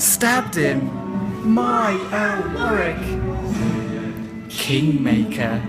Stabbed him. My Alaric. Kingmaker.